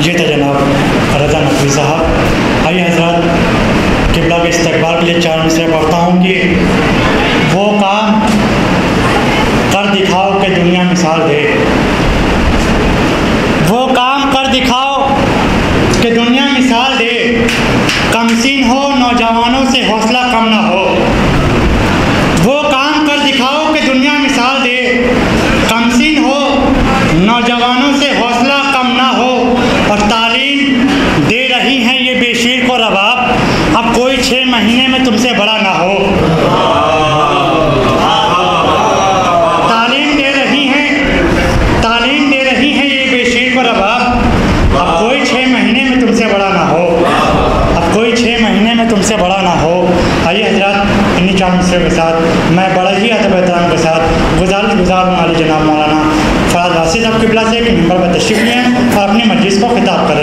ये था जनाब रजा नकवी साहब। आई हज़रत किबला के इस्तकबाल के लिए चार मिसरे पढ़ता हूँ कि वो काम कर दिखाओ कि दुनिया मिसाल दे। वो काम कर दिखाओ कि दुनिया मिसाल दे। कमसीन हो, नौजवानों से हौसला कम ना हो। वो काम कर दिखाओ कि दुनिया मिसाल दे। कमसीन हो, नौजवानों से हौसला बेशीर को रबाब अब कोई छः महीने में तुमसे बड़ा ना हो। तालीम दे रही हैं, तालीम दे रही हैं ये बेशीर को रबाब अब कोई छः महीने में तुमसे बड़ा ना हो। अब कोई छः महीने में तुमसे बड़ा ना हो। आइए हज़रत, इन्हीं चार के साथ, मैं बड़ा ही अदब एहतराम के साथ गुजारिश गुजार हूँ जनाब मौलाना फराज वासिद साहब किबला से कि नंबर पर तशरीफ़ लें और अपनी मजलिस को खिताब करें।